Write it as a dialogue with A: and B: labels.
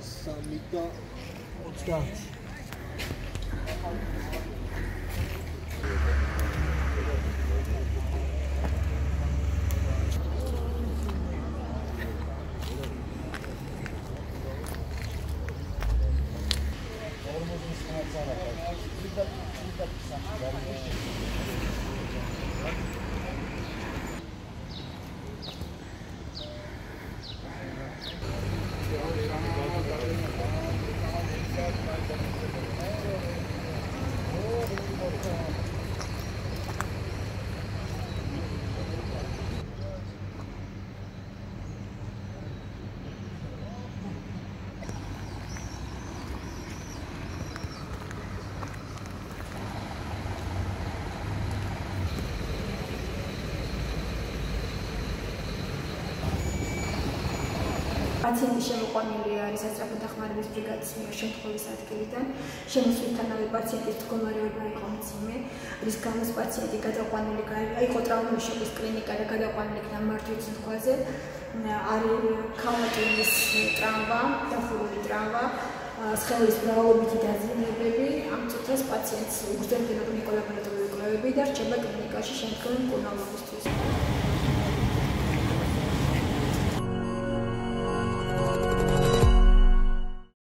A: Samita Otkar.
B: პაციენტი შემოყვანილი არის სასწრაფო დახმარების ბრიგადის მიერ შემთხვევის ადგილიდან. შემოსვლისთანავე პაციენტის მდგომარეობა იყო მძიმე, რის გამოც პაციენტი გადაყვანილი იყო ტრაუმული შოკის კლინიკა და გადაყვანილი იქნა მარტივი ზღვაზე. არის ქაუტინის ტრავმა, დახურული ტრავმა, სხეულის მრავლობითი დაზიანებები. ამ წუთას პაციენტს უგრძნობენ კლინიკურ ლაბორატორიული კვლევები და რჩება კლინიკაში შემდგომი მკურნალობისთვის.